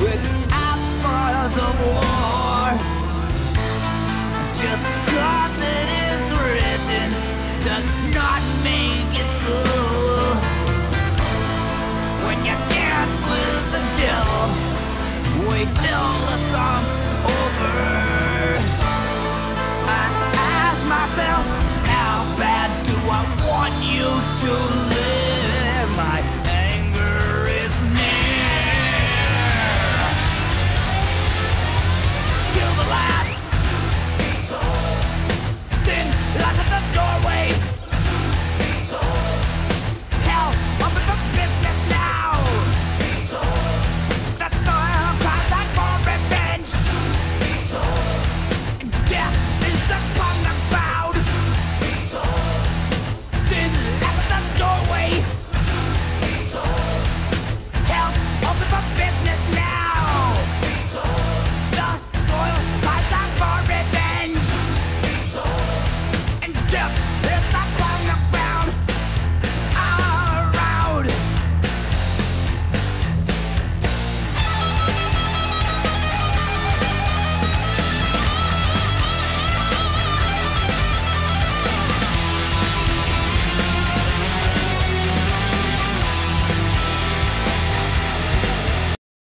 with asphalt of war. Just cause it is written does not make it true. When you dance with the devil, wait till the song's over. I ask myself, how bad do I want you to live?